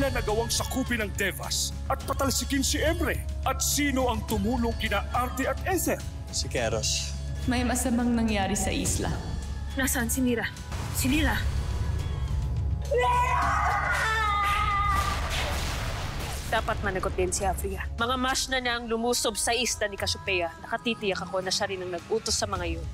kailan nagawang sakupin ng Devas at patalsikin si Emre? At sino ang tumulong kina Arte at Ether? Si Keros. May masamang nangyari sa isla. Nasaan si Mira? Si Lila? Dapat managot din si Afria. Mga mash na niyang lumusob sa isla ni Cassiopeia. Nakatitiyak ako na siya rin ang nag-utos sa mga yun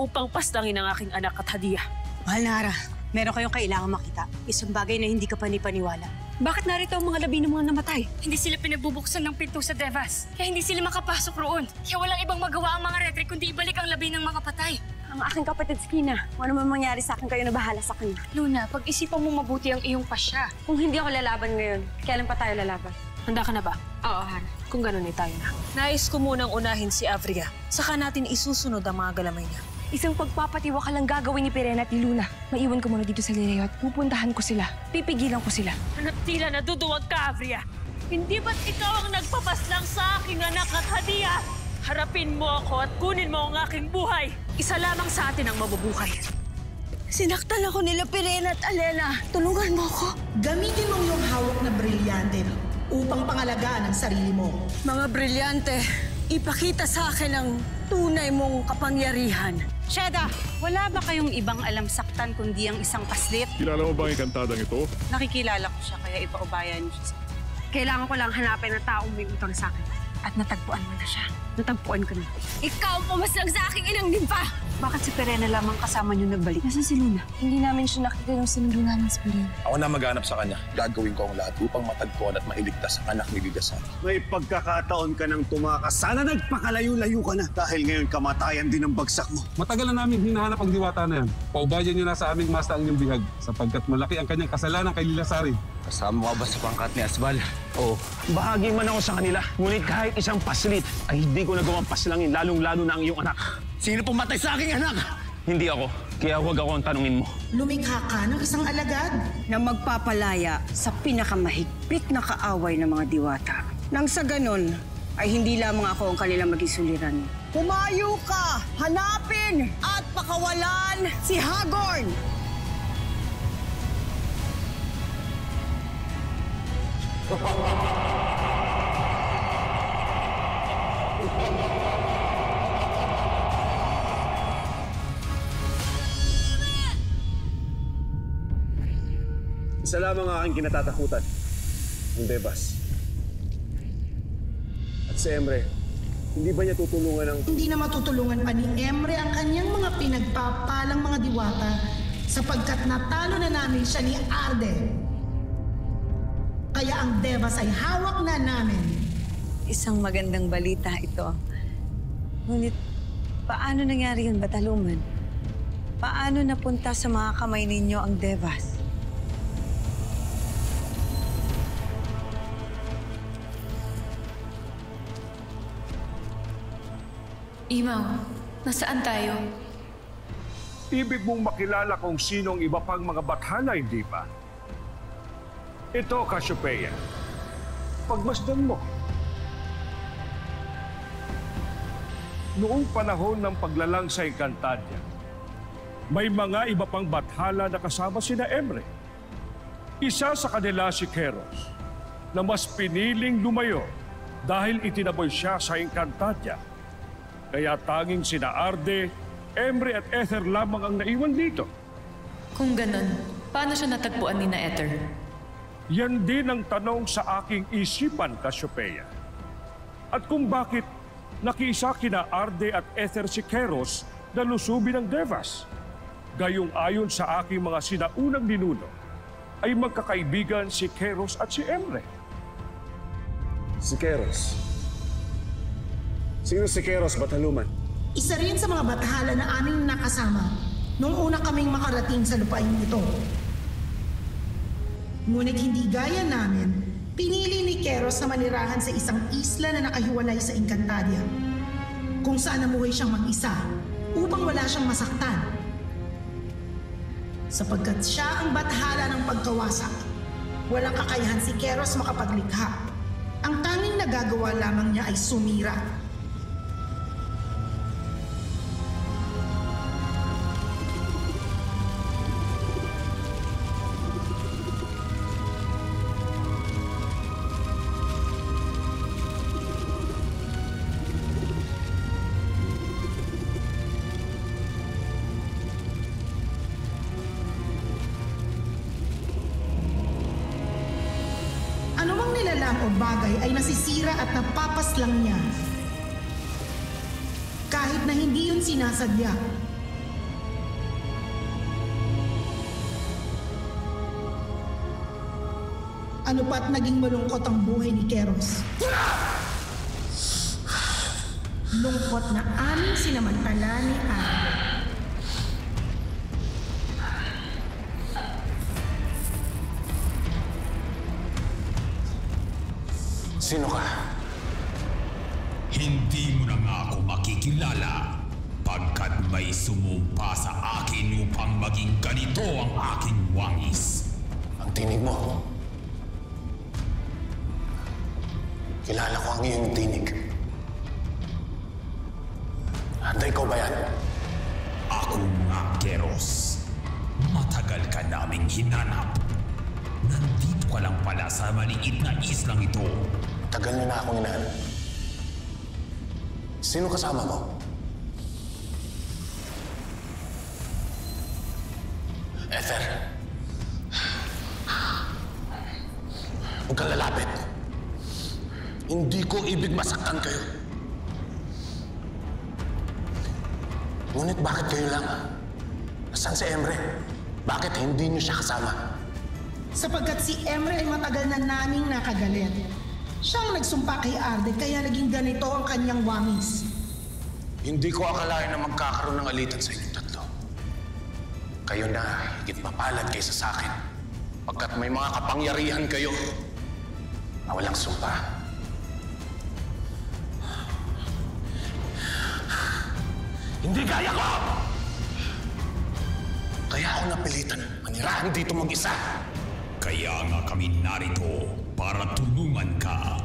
upang pastangin ang aking anak at hadiya. Mahal na Ara, meron kayong kailangan makita. Isang bagay na hindi ka pa paniwala. Bakit narito ang mga labi ng mga namatay? Hindi sila pinagbubuksan ng pinto sa Devas. Kaya hindi sila makapasok roon. Kaya walang ibang magawa ang mga retry kundi ibalik ang labi ng mga patay. Ang aking kapatid si Kina. Kung ano man mangyari sa akin, kayo na bahala sa kanya. Luna, pag-isipan mo mabuti ang iyong pasya. Kung hindi ako lalaban ngayon, kailan pa tayo lalaban? Handa ka na ba? Oo, Har. Kung ganun eh tayo na. Nais ko munang unahin si Avria. Saka natin isusunod ang mga galamay niya. Isang pagpapatiwa ka lang gagawin ni Pirena at ni Luna. Maiwan ko muna dito sa Lireo at pupuntahan ko sila. Pipigilan ko sila. Hanap tila naduduwag ka, Avria. Hindi ba't ikaw ang nagpapaslang sa aking anak at hadiya? Harapin mo ako at kunin mo ang aking buhay. Isa lamang sa atin ang mabubuhay. Sinaktan ako nila Pirena at Alena. Tulungan mo ako. Gamitin mo yung hawak na brilyante upang pangalagaan ang sarili mo. Mga brilyante, ipakita sa akin ang tunay mong kapangyarihan. Sheda, wala ba kayong ibang alam saktan kundi ang isang paslit? Kilala mo ba ang kantadang ito? Nakikilala ko siya kaya ipaubayan niyo siya sa Kailangan ko lang hanapin ang taong may utang sa akin. At natagpuan mo na siya. Natagpuan ko na. Ikaw ang pumaslang sa aking inang nimpa! Bakit si Perena lamang kasama niyo nagbalik? Nasaan si Luna? Hindi namin siya nakita yung sinundo namin sa Perena. Ako na maghanap sa kanya. Gagawin ko ang lahat upang matagpuan at mailigtas ang anak ni Lidasan. May pagkakataon ka ng tumakas. Sana nagpakalayo-layo ka na dahil ngayon kamatayan din ang bagsak mo. Matagal na namin hinahanap ang diwata na yan. Paubayan niyo na sa aming masta ang inyong bihag sapagkat malaki ang kanyang kasalanan kay Lilasari. Kasama ka ba sa pangkat ni Asbal? Oo. Bahagi man ako sa kanila. Ngunit kahit isang paslit ay hindi ko nagawang paslangin lalong-lalo na ang iyong anak. Sino pumatay sa aking anak? Hindi ako. Kaya huwag ako ang tanungin mo. Lumikha ka ng isang alagad. Na magpapalaya sa pinakamahigpit na kaaway ng mga diwata. Nang sa ganon, ay hindi lamang ako ang kanilang maging suliran. Pumayo ka! Hanapin at pakawalan si Hagorn! Isa lamang ang aking kinatatakutan. Ang Devas. At si Emre, hindi ba niya tutulungan ang... Hindi na matutulungan pa ni Emre ang kanyang mga pinagpapalang mga diwata sapagkat natalo na namin siya ni Arde. Kaya ang Devas ay hawak na namin. Isang magandang balita ito. Ngunit, paano nangyari yun, Bataluman? Paano napunta sa mga kamay ninyo ang Devas? Imaw, nasaan tayo? Ibig mong makilala kung sino ang iba pang mga bathala, hindi ba? Ito, Cassiopeia. Pagmasdan mo. Noong panahon ng paglalang sa Encantadia, may mga iba pang bathala na kasama sina Emre. Isa sa kanila si Keros, na mas piniling lumayo dahil itinaboy siya sa Encantadia. Kaya tanging sina Arde, Emre at Ether lamang ang naiwan dito. Kung ganon, paano siya natagpuan ni na Ether? Yan din ang tanong sa aking isipan, Cassiopeia. At kung bakit nakiisa kina Arde at Ether si Keros na lusubin ng Devas. Gayong ayon sa aking mga sinaunang ninuno, ay magkakaibigan si Keros at si Emre. Si Keros. Sino si Keros, Bataluman? Isa rin sa mga bathala na aming nakasama nung una kaming makarating sa lupain ito. Ngunit hindi gaya namin, pinili ni Keros na manirahan sa isang isla na nakahiwalay sa Encantadia, kung saan namuhay siyang mag-isa upang wala siyang masaktan. Sapagkat siya ang bathala ng pagkawasak, walang kakayahan si Keros makapaglikha. Ang tanging nagagawa lamang niya ay sumira ay nasisira at napapaslang niya. Kahit na hindi yun sinasadya. Ano pa't naging malungkot ang buhay ni Keros? Lungkot na aming sinamantala ni Arde. Hindi mo na nga ako makikilala pagkat may sumumpa sa akin upang maging ganito ang aking wangis. Ang tinig mo. Kilala ko ang iyong tinig. Handa ikaw ba yan? Ako nga, Keros. Matagal ka naming hinanap. Nandito ka lang pala sa maliit na islang ito. Tagal niyo na akong inahanap. Sino kasama mo? Ether. Huwag kang lalapit. Hindi ko ibig masaktan kayo. Ngunit bakit kayo lang? Nasaan si Emre? Bakit hindi niyo siya kasama? Sapagkat si Emre ay matagal na naming nakagalit. Siya ang nagsumpa kay Arde kaya naging ganito ang kanyang wangis. Hindi ko akalain na magkakaroon ng alitan sa inyong tatlo. Kayo na higit mapalad kaysa sa akin. Pagkat may mga kapangyarihan kayo na walang sumpa. Hindi kaya ko! Kaya ako napilitan manirahan dito mag-isa. Kaya nga kami narito para tulungan ka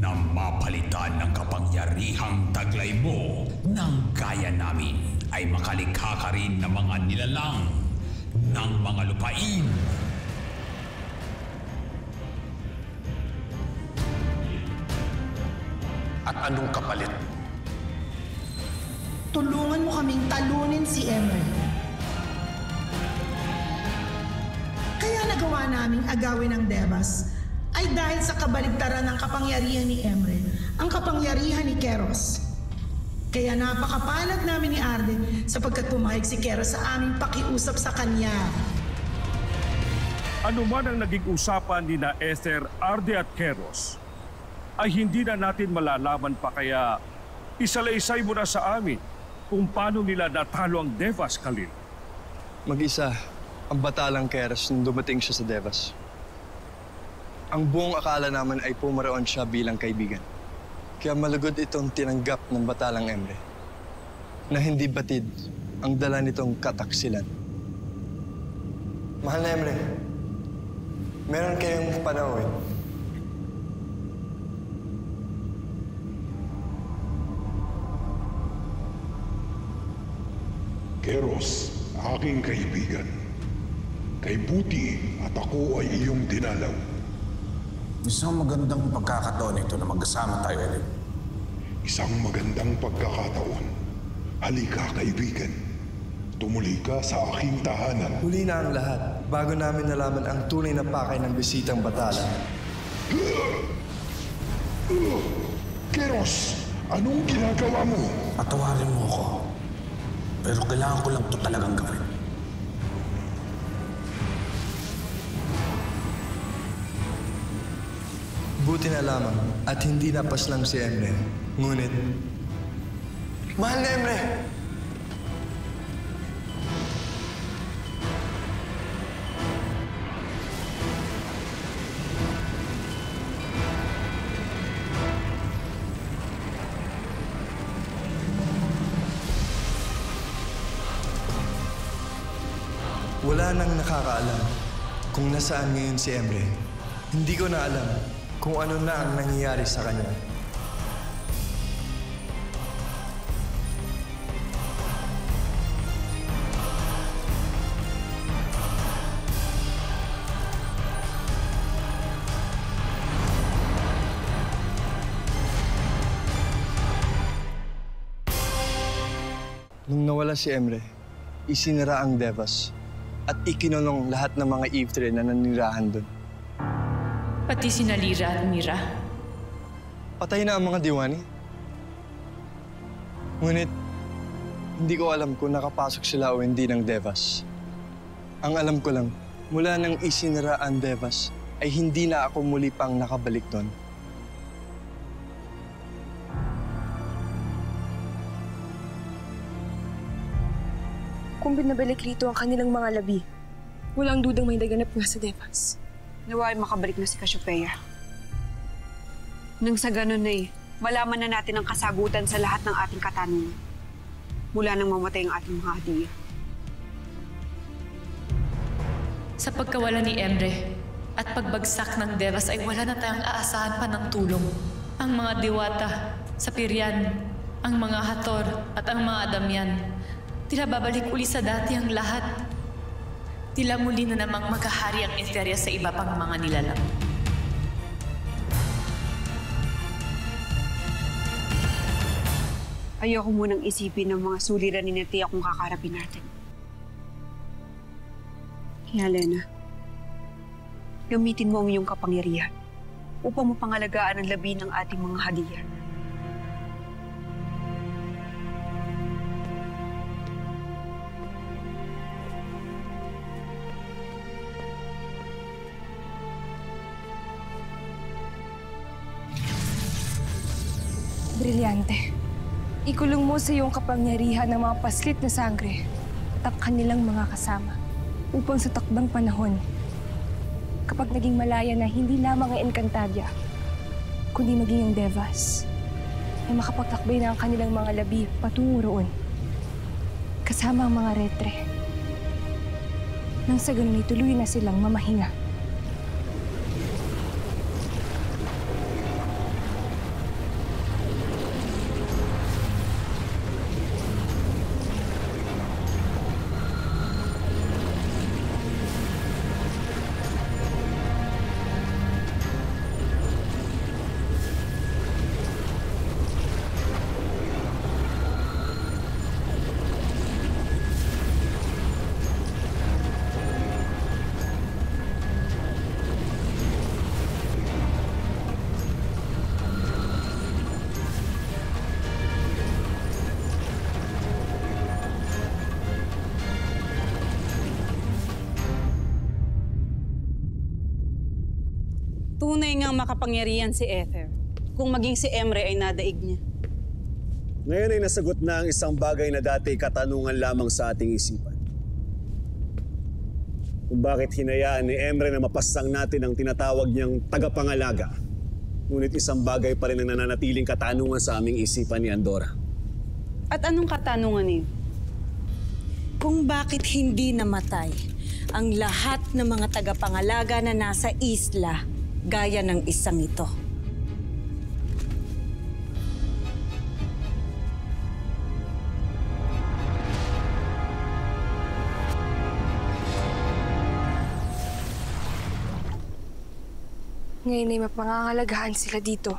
na mapalitan ng kapangyarihang taglay mo ng gaya namin ay makalikha ka rin ng mga nilalang ng mga lupain. At anong kapalit? Tulungan mo kaming talunin si Emre. Kaya nagawa naming agawin ng Devas ay dahil sa kabaligtaran ng kapangyarihan ni Emre, ang kapangyarihan ni Keros. Kaya napakapalad namin ni Arden sapagkat pumayag si Keros sa aming pakiusap sa kanya. Ano man ang naging usapan ni na Ether, Arde at Keros, ay hindi na natin malalaman pa kaya isalaysay mo na sa amin kung paano nila natalo ang Devas Khalil. Mag-isa ang batalang Keras nung dumating siya sa Devas. Ang buong akala naman ay pumaroon siya bilang kaibigan. Kaya malugod itong tinanggap ng batalang Emre na hindi batid ang dala nitong kataksilan. Mahal na Emre, meron kayong panawin. Keros, aking kaibigan. Kay Buti at ako ay iyong dinalaw. Isang magandang pagkakataon ito na magkasama tayo ulit. Isang magandang pagkakataon. Halika, kaibigan. Tumuli ka sa aking tahanan. Huli na ang lahat bago namin nalaman ang tunay na pakay ng bisitang batala. Keros, anong ginagawa mo? Patawarin mo ako. Pero kailangan ko lang ito talagang gawin. Buti na lamang at hindi napaslang si Emre. Ngunit, Mahal na Emre! Wala nang nakakaalam kung nasaan ngayon si Emre. Hindi ko na alam kung ano na ang nangyayari sa kanya. Nung nawala si Emre, isinara ang Devas at ikinulong lahat ng mga Eve na nanirahan doon. Pati si Nalira at Mira. Patay na ang mga diwani. Ngunit, hindi ko alam kung nakapasok sila o hindi ng Devas. Ang alam ko lang, mula nang isinara ang Devas, ay hindi na ako muli pang nakabalik doon. Kung binabalik rito ang kanilang mga labi, walang dudang may naganap nga sa Devas. Naway makabalik na si Cassiopeia. Nang sa ganun ay malaman na natin ang kasagutan sa lahat ng ating katanungan. Mula nang mamatay ang ating mga hadiya. Sa pagkawala ni Emre at pagbagsak ng Devas ay wala na tayong aasahan pa ng tulong. Ang mga diwata, sa Pirian, ang mga Hator at ang mga Adamyan, tila babalik uli sa dati ang lahat. Tila muli na namang maghahari ang Etheria sa iba pang mga nilalang. Ayoko munang isipin ng mga suliranin na tiyak kung kakarapin natin. Kaya, Lena, gamitin mo ang iyong kapangyarihan upang mapangalagaan ang labi ng ating mga hadiyan. Brilyante. Ikulong mo sa iyong kapangyarihan ng mga paslit na sangre at ang kanilang mga kasama upang sa takdang panahon, kapag naging malaya na hindi lamang ang Encantadia, kundi maging ang Devas, ay makapagtakbay na ang kanilang mga labi patungo roon, kasama ang mga retre. Nang sa ganun ay na silang mamahinga. Tunay ngang makapangyarihan si Ether. Kung maging si Emre ay nadaig niya. Ngayon ay nasagot na ang isang bagay na dati katanungan lamang sa ating isipan. Kung bakit hinayaan ni Emre na mapasang natin ang tinatawag niyang tagapangalaga. Ngunit isang bagay pa rin ang nananatiling katanungan sa aming isipan ni Andorra. At anong katanungan niyo? Kung bakit hindi namatay ang lahat ng mga tagapangalaga na nasa isla gaya ng isang ito. Ngayon ay mapangangalagahan sila dito.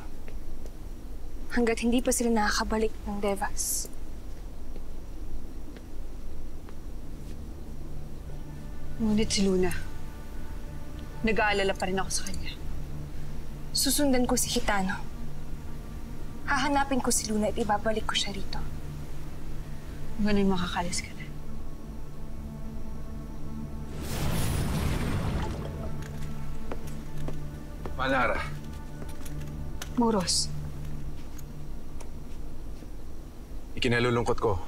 Hanggat hindi pa sila nakakabalik ng Devas. Ngunit si Luna, nag-aalala pa rin ako sa kanya. Susundan ko si Hitano. Hahanapin ko si Luna at ibabalik ko siya rito. Ganun makakalis ka na. Malara, Muros, ikinalulungkot ko.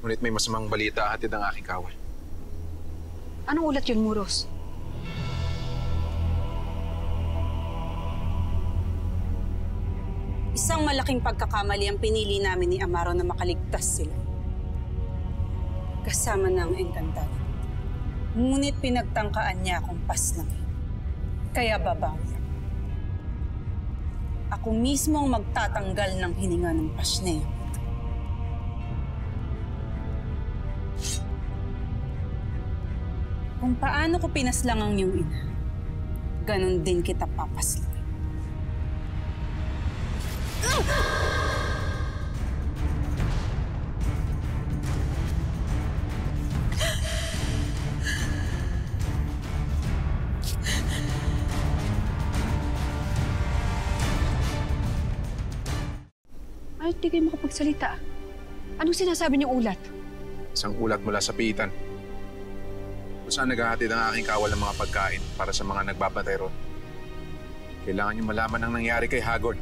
Ngunit may masamang balita hatid ang aking kawal. anong ulat yun, Muros? Isang malaking pagkakamali ang pinili namin ni Amaro na makaligtas sila. Kasama na ang Encantado. Ngunit pinagtangkaan niya akong paslangin. Kaya babawi ako. Ako mismo ang magtatanggal ng hininga ng pasneo. Kung paano ko pinaslang ang iyong ina, ganon din kita papaslang. Bakit di kayo makapagsalita? Anong sinasabi niyong ulat? Isang ulat mula sa piitan. Kung saan naghahatid ang aking kawal ng mga pagkain para sa mga nagbabatay ron. Kailangan niyo malaman ang nangyari kay Hagod.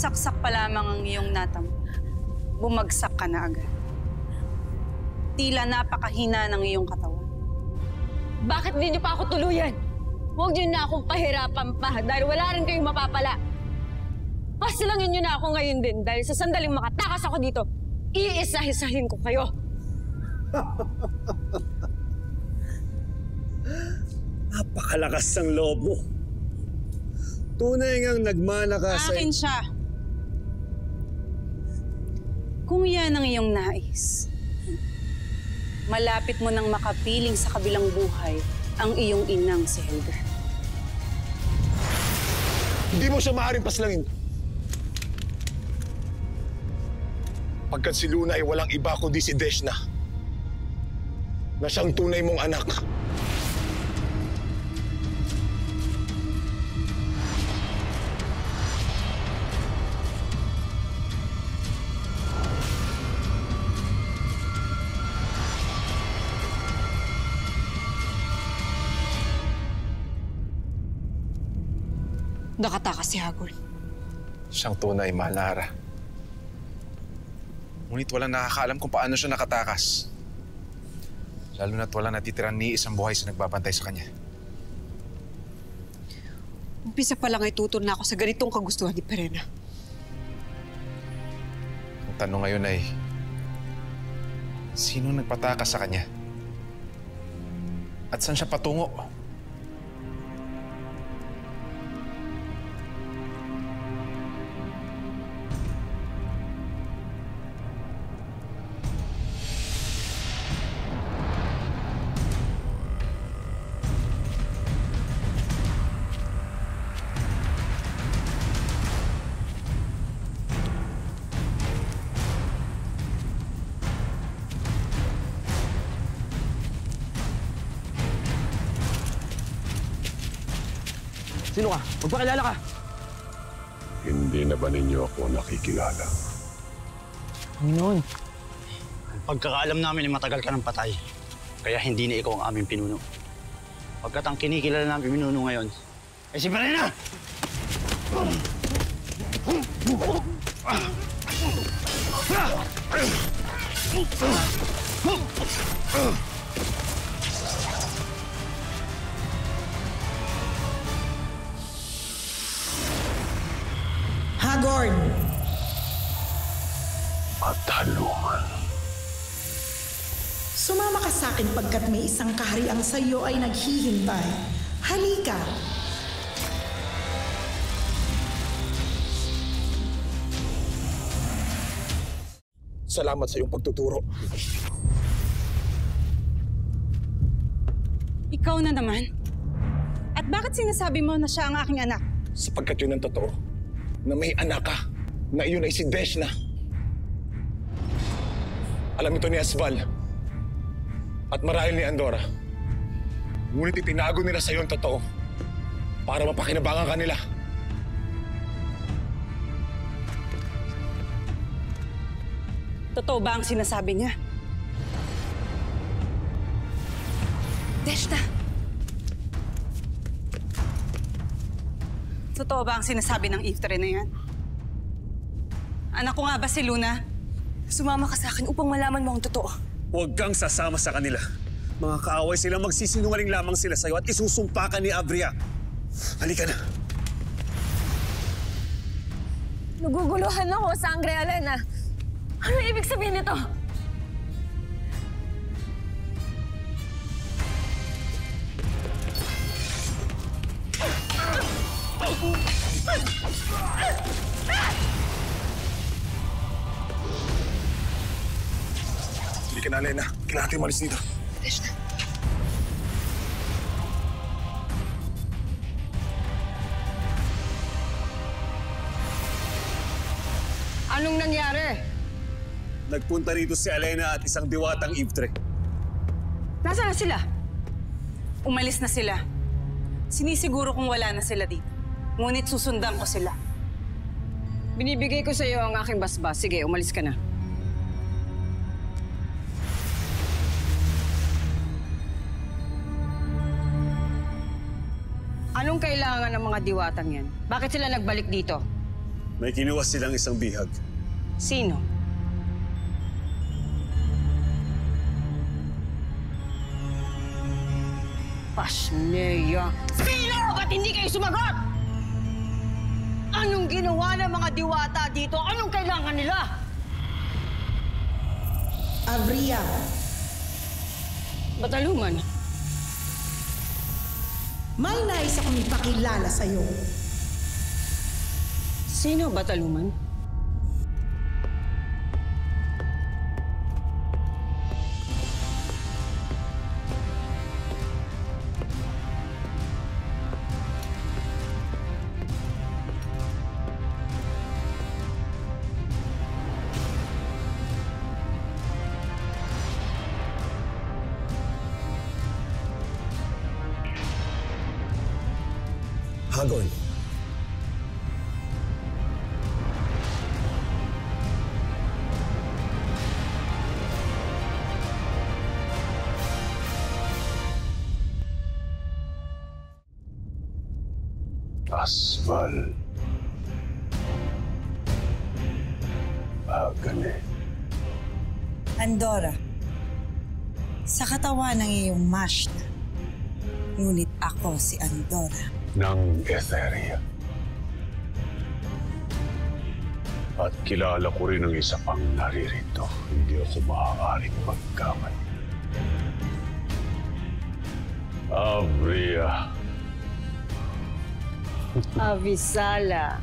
Saksak pa lamang ang iyong natam. Bumagsak ka na agad. Tila napakahina ng iyong katawan. Bakit di niyo pa ako tuluyan? Huwag niyo na akong pahirapan pa dahil wala rin kayong mapapala. Pasilangin niyo na ako ngayon din dahil sa sandaling makatakas ako dito, iisa-isahin ko kayo. Napakalakas ng loob mo. Tunay ngang nagmana ka sa... Akin siya. Kung yan ang iyong nais, malapit mo nang makapiling sa kabilang buhay ang iyong inang si Helga. Hindi mo siya maaaring paslangin. Pagkat si Luna ay walang iba kundi si Deshna. Na siyang tunay mong anak. Nakatakas si Hagor. Siyang tunay, Malara. Ngunit walang nakakaalam kung paano siya nakatakas. Lalo na't wala natitirang ni isang buhay sa nagbabantay sa kanya. Umpisa pa lang ay tutur na ako sa ganitong kagustuhan ni Perena. Ang tanong ngayon ay, sino nagpatakas sa kanya? At saan siya patungo? Sino ka? Magpakilala ka! Hindi na ba ninyo ako nakikilala? Panginoon. Ang pagkakaalam namin ay matagal ka ng patay. Kaya hindi na ikaw ang aming pinuno. Pagkat ang kinikilala namin pinuno ngayon, ay si Perena! Hagorn! Isang kahariang sa iyo ay naghihintay. Halika! Salamat sa iyong pagtuturo. Ikaw na naman. At bakit sinasabi mo na siya ang aking anak? Sapagkat yun ang totoo. Na may anak ka. Na iyon ay si Deshna. Alam ito ni Asval. At marahil ni Andorra. Ngunit itinago nila sa iyo ang totoo. Para mapakinabangan ka nila. Totoo ba ang sinasabi niya? Deshna! Totoo ba ang sinasabi ng Iftere na yan? Anak ko nga ba si Luna? Sumama ka sa akin upang malaman mo ang totoo. Huwag kang sasama sa kanila. Mga kaaway sila, magsisinungaling lamang sila sa'yo at isusumpa ka ni Abria. Halika na. Naguguluhan ako, Sangre Alena. Ano ibig sabihin nito? Hindi ka na, Elena. Kailangan natin umalis dito. Anong nangyari? nagpunta rito si Elena at isang diwatang Ibtre. Nasaan na sila? Umalis na sila. Sinisiguro kong wala na sila dito. Ngunit susundan ko sila. Binibigay ko sa iyo ang aking basbas. Sige, umalis ka na. Anong kailangan ng mga diwatang yan? Bakit sila nagbalik dito? May kinuha silang isang bihag. Sino? Pasneya. Sino? Ba't hindi kayo sumagot? Anong ginawa ng mga diwata dito? Anong kailangan nila? Avria, Bataluman. May nais akong ipakilala sa'yo. Sino Bataluman? Hagon. Asval. Agane. Andorra, sa katawan ng iyong Mashna, ngunit ako si Andorra. ng Etheria. At kilala ko rin ang isa pang naririto. Hindi ako maaaring magkamali. Avria. Avisala.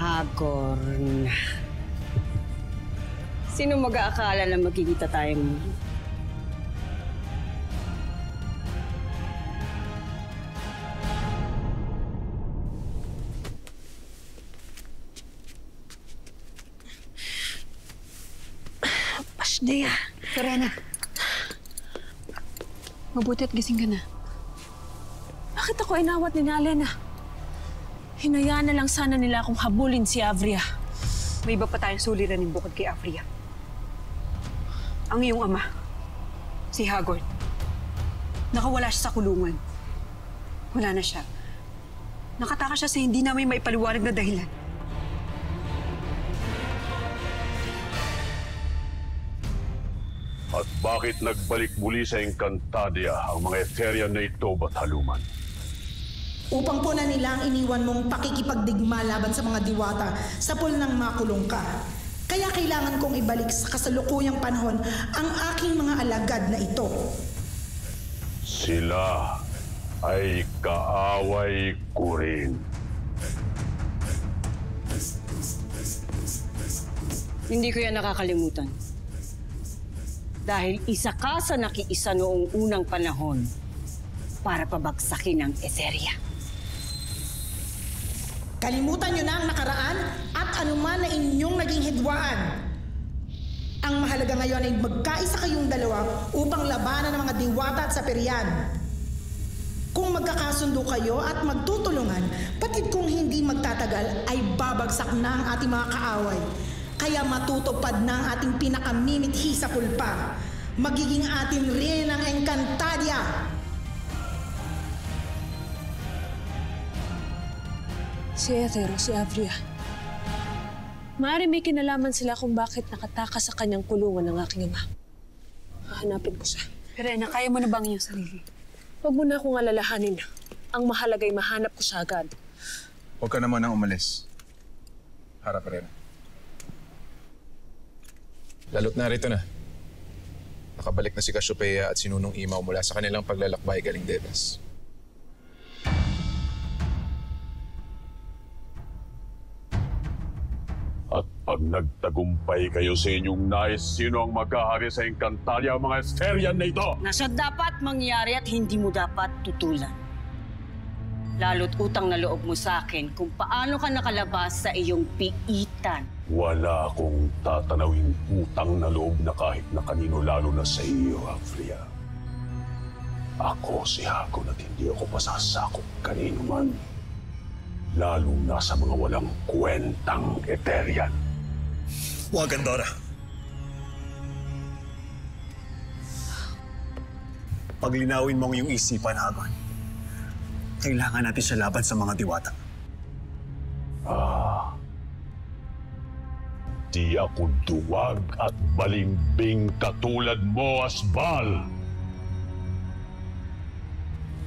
Hagorn. Sino mag-aakala na magkikita tayong muli? Pashdea. Serena. Mabuti at gising ka na. Bakit ako inawat ni Nalena? Hinayaan na lang sana nila akong habulin si Avria. May iba pa tayong suliranin bukod kay Afria. Ang iyong ama, si Hagord. Nakawala siya sa kulungan. Wala na siya. Nakataka siya sa hindi namin maipaliwanag na dahilan. At bakit nagbalik muli sa Encantadia ang mga Etherian na ito ba't Upang punan nila ang iniwan mong pakikipagdigma laban sa mga diwata sa pool ng makulong ka. Kaya kailangan kong ibalik sa kasalukuyang panahon ang aking mga alagad na ito. Sila ay kaaway ko rin. Hindi ko yan nakakalimutan. Dahil isa ka sa nakiisa noong unang panahon para pabagsakin ang Etheria. Kalimutan nyo na ang nakaraan at anuman na inyong naging hidwaan. Ang mahalaga ngayon ay magkaisa kayong dalawa upang labanan ang mga diwata at sapirian. Kung magkakasundo kayo at magtutulungan, patid kung hindi magtatagal ay babagsak na ang ating mga kaaway. Kaya matutupad na ang ating pinakamimithi sa pulpa. Magiging atin rin ang Encantadia. Si Ethero, si Avria. Maaari may kinalaman sila kung bakit nakatakas sa kanyang kulungan ng aking ama. Hahanapin ko siya. Perena, kaya mo na bang iyong sarili? Huwag mo na akong alalahanin. Ang mahalaga ay mahanap ko siya agad. Huwag ka naman nang umalis. Harap rin. Lalo't narito na. Nakabalik na si Cassiopeia at sinunong imaw mula sa kanilang paglalakbay galing Devas. At pag nagtagumpay kayo sa inyong nais, sino ang magkahari sa Encantadia mga Esterian na ito? Nasa dapat mangyari at hindi mo dapat tutulan. Lalo't utang na loob mo sa akin kung paano ka nakalabas sa iyong piitan. Wala akong tatanawing utang na loob na kahit na kanino lalo na sa iyo, Afria. Ako si Hakon at hindi ako pasasakop kanino man. Lalo na sa mga walang kwentang Eterian. Huwag, Andorra. Paglinawin mo ang iyong isipan, Hagon. Kailangan natin siya laban sa mga diwata. Ah. Di ako duwag at balimbing katulad mo, Asbal.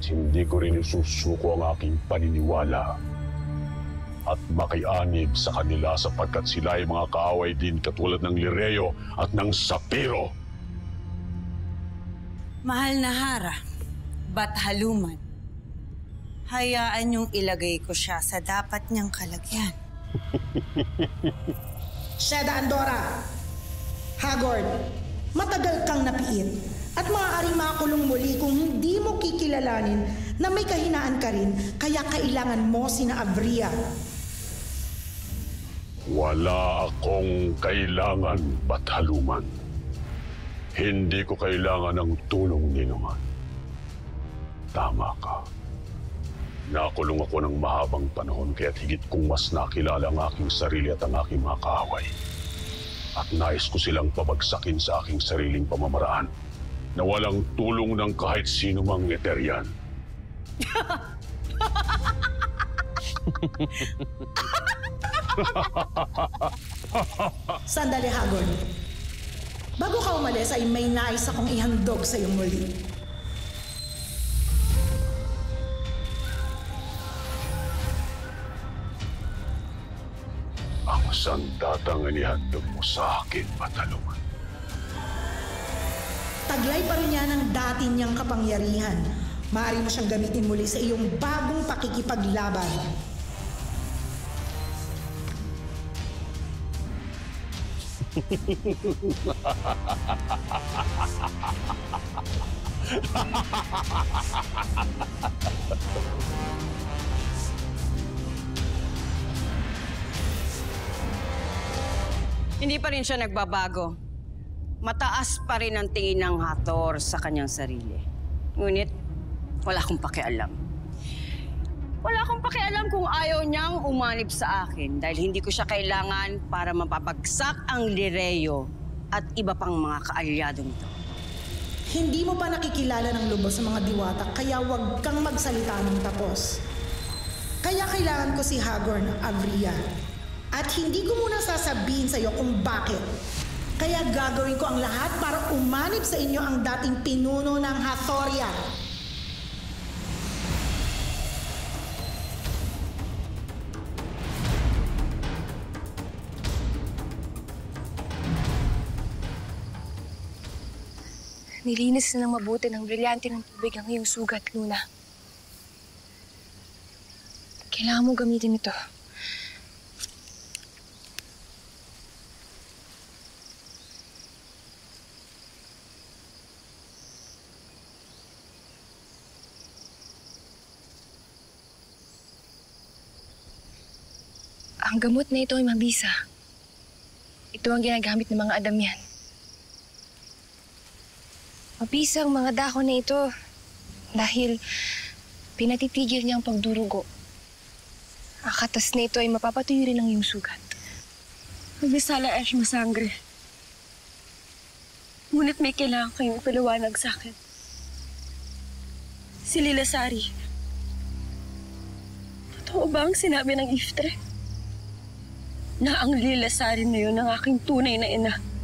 Hindi ko rin isusuko ang aking paniniwala at makianib sa kanila sapagkat sila ay mga kaaway din katulad ng Lireo at ng Sapiro. Mahal na Hara, ba't haluman? Hayaan niyong ilagay ko siya sa dapat niyang kalagyan. Sheda Andorra, Hagord, matagal kang napiit at maaaring makulong muli kung hindi mo kikilalanin na may kahinaan ka rin kaya kailangan mo sina Abria. Wala akong kailangan bathaluman. Hindi ko kailangan ng tulong ni. Tama ka. Nakulong ako ng mahabang panahon kaya't higit kong mas nakilala ang aking sarili at ang aking mga kaaway. At nais ko silang pabagsakin sa aking sariling pamamaraan na walang tulong ng kahit sino mang Eterian. Sandali, Hagord. Bago ka umalis ay may nais akong ihandog sa iyong muli. Ang sandatang inihandog mo sa akin, Batalungan. Taglay pa rin yan ang dati niyang kapangyarihan. Maaari mo siyang gamitin muli sa iyong bagong pakikipaglaban. Hindi pa rin siya nagbabago. Mataas pa rin ang tingin ng Hathor sa kanyang sarili. Ngunit, wala akong pakialam. Wala akong pakialam kung ayaw niyang umanib sa akin dahil hindi ko siya kailangan para mapapagsak ang Lireo at iba pang mga kaalyado nito. Hindi mo pa nakikilala ng lubos sa mga diwata kaya huwag kang magsalita ng tapos. Kaya kailangan ko si Hagorn Avria. At hindi ko muna sasabihin sa iyo kung bakit. Kaya gagawin ko ang lahat para umanib sa inyo ang dating pinuno ng Hathoria. Nilinis na ng mabuti ng brilyante ng tubig ang iyong sugat, Luna. Kailangan mo gamitin ito. Ang gamot na ito ay mabisa. Ito ang ginagamit ng mga Adamian. Mabisa ang mga dahon na ito dahil pinatitigil niya ang pagdurugo. Ang katas na ito ay mapapatuyo rin ang iyong sugat. Magbisala Ash masangre. Ngunit may kailangan kayong paliwanag sa akin. Si Lila Sari. Totoo ba ang sinabi ng Iftre? Na ang Lila Sari na yun ang aking tunay na ina.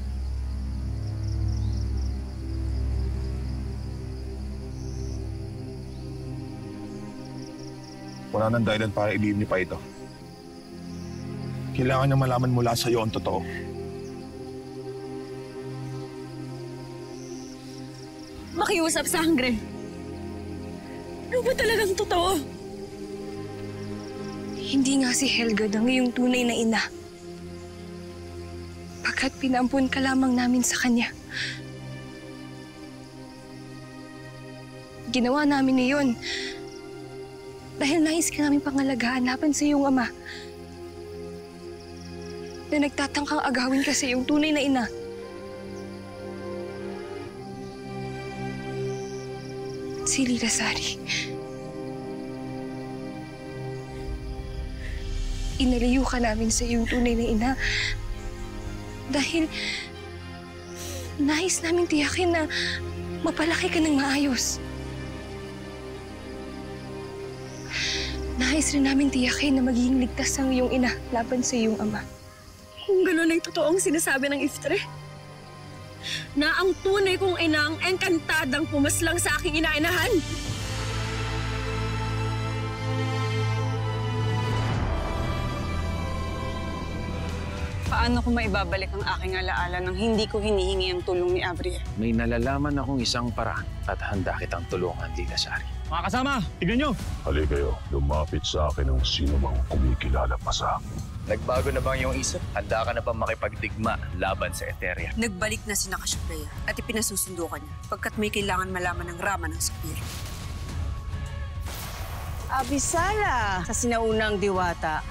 Wala nang dahilan para ilihim ni pa ito. Kailangan niya malaman mula sa iyo ang totoo. Makiusap sangre. Ano ba talagang totoo? Hindi nga si Helgard ang iyong tunay na ina. Pagkat pinampun ka lamang namin sa kanya. Ginawa namin iyon dahil nais ka namin pangalagaan laban sa iyong ama. na nagtatangkang agawin kasi yung tunay na ina. Si Lila Sari. Inalayo ka namin sa iyong tunay na ina. Dahil nais namin tiyakin na mapalaki ka ng maayos. Nais rin namin tiyakin na magiging ligtas ang iyong ina laban sa iyong ama. Kung gano'n ay totoong sinasabi ng Iftre, na ang tunay kong ina ang engkantadang pumaslang sa aking inainahan. Paano ko maibabalik ang aking alaala nang hindi ko hinihingi ang tulong ni Avria? May nalalaman akong isang paraan at handa kitang tulungan, Lila Sari. Mga kasama, tignan nyo! Hali kayo, lumapit sa akin ang sino mang kumikilala pa sa akin. Nagbago na bang iyong isip? Handa ka na bang makipagdigma laban sa Eteria? Nagbalik na si Nakashuplaya at ipinasusundo ka niya pagkat may kailangan malaman ng rama ng Sapiro. Abisala sa sinaunang diwata,